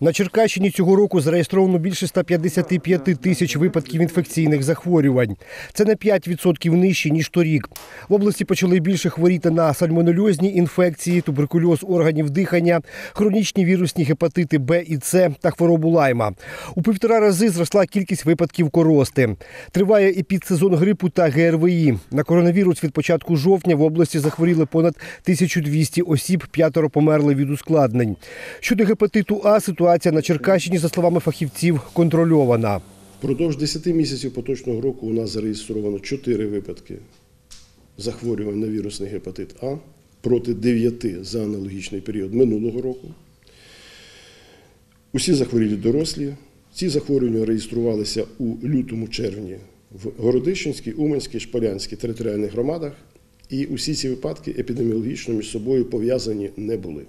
На Черкащині цього року зареєстровано більше 155 тисяч випадків інфекційних захворювань. Це на 5% нижче, ніж торік. В області почали більше хворіти на сальмонельозні інфекції, туберкульоз органів дихання, хронічні вірусні гепатити Б і С та хворобу лайма. У півтора рази зросла кількість випадків корости. Триває і підсезон грипу та ГРВІ. На коронавірус від початку жовтня в області захворіли понад 1200 осіб, п'ятеро померли від ускладнень. Щодо гепатиту А, ситуація на Черкащині, за словами фахівців, контрольована. Впродовж 10 місяців поточного року у нас зареєстровано 4 випадки захворювань на вірусний гепатит А проти 9 за аналогічний період минулого року. Усі захворілі дорослі. Ці захворювання реєструвалися у лютому-червні в Городищенській, Уманській, Шполянській територіальних громадах, і усі ці випадки епідеміологічно між собою пов'язані не були.